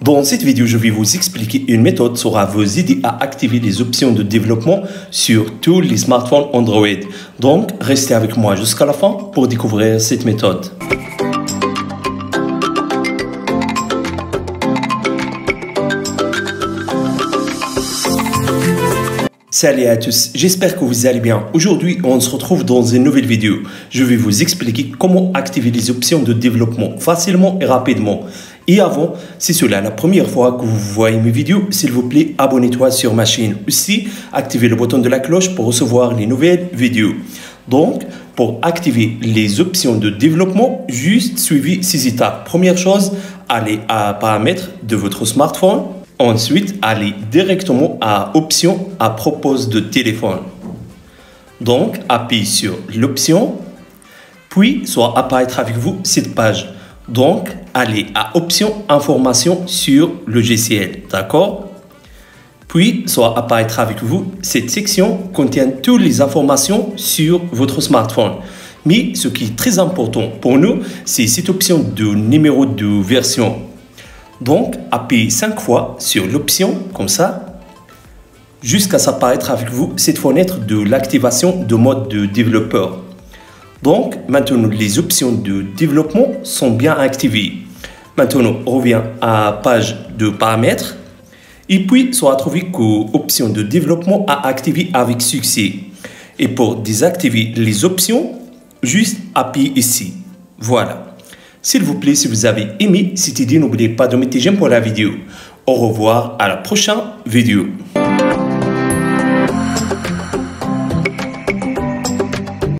Dans cette vidéo, je vais vous expliquer une méthode qui sera vous aider à activer les options de développement sur tous les smartphones Android. Donc, restez avec moi jusqu'à la fin pour découvrir cette méthode. Salut à tous, j'espère que vous allez bien. Aujourd'hui, on se retrouve dans une nouvelle vidéo. Je vais vous expliquer comment activer les options de développement facilement et rapidement. Et avant, si c'est la première fois que vous voyez mes vidéos, s'il vous plaît, abonnez-toi sur ma chaîne. Aussi, activez le bouton de la cloche pour recevoir les nouvelles vidéos. Donc, pour activer les options de développement, juste suivez ces étapes. Première chose, allez à paramètres de votre smartphone Ensuite, allez directement à Options à propos de téléphone. Donc, appuyez sur l'option, puis soit apparaître avec vous cette page. Donc, allez à Options Information sur logiciel. D'accord? Puis, soit apparaître avec vous cette section contient toutes les informations sur votre smartphone. Mais ce qui est très important pour nous, c'est cette option de numéro de version donc, appuyez 5 fois sur l'option, comme ça, jusqu'à s'apparaître avec vous cette fenêtre de l'activation de mode de développeur. Donc, maintenant, les options de développement sont bien activées. Maintenant, on revient à page de paramètres. Et puis, sera trouvé que option de développement à activer avec succès. Et pour désactiver les options, juste appuyez ici. Voilà. S'il vous plaît, si vous avez aimé cette idée, n'oubliez pas de mettre j'aime pour la vidéo. Au revoir à la prochaine vidéo.